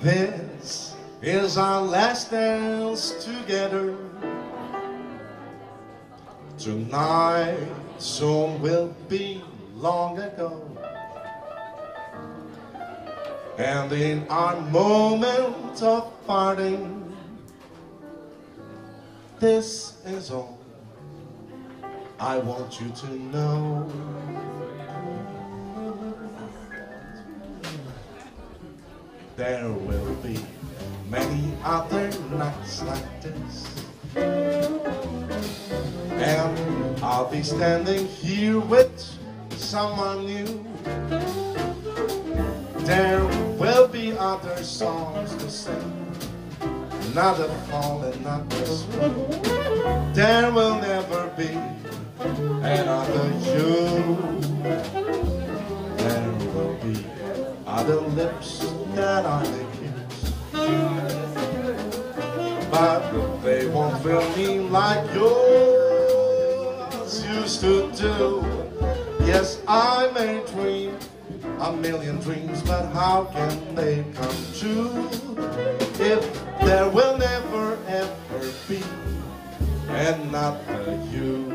This is our last dance together. Tonight soon will be long ago. And in our moment of parting, this is all I want you to know. There will be many other nights like this. And I'll be standing here with someone new. There will be other songs to sing. Another fall, and not another spring. There will never be another you. Yes, I may dream a million dreams, but how can they come true if there will never ever be another you?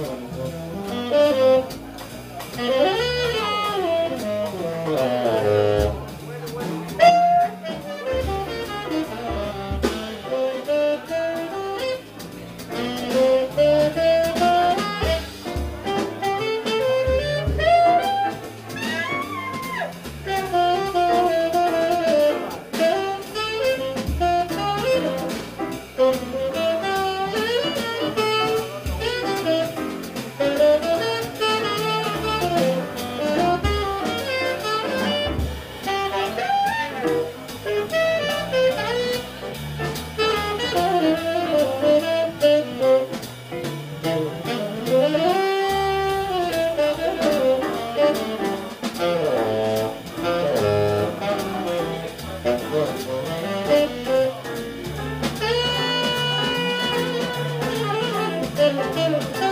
tenemos, tenemos.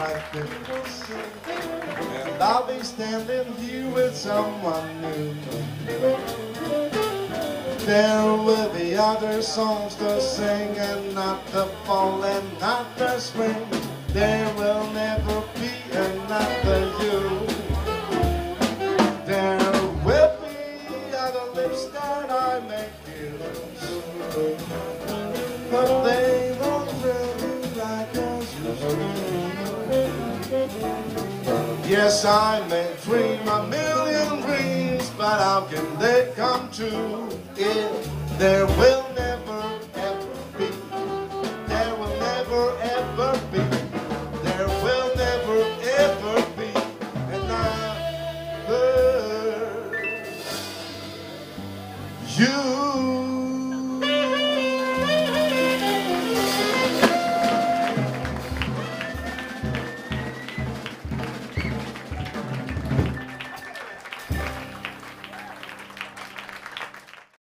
And I'll be standing here with someone new. There will be other songs to sing and not the fall and not the spring. There will never be another you. There will be other lips that I may kiss. Yes, I may dream a million dreams, but how can they come true if there will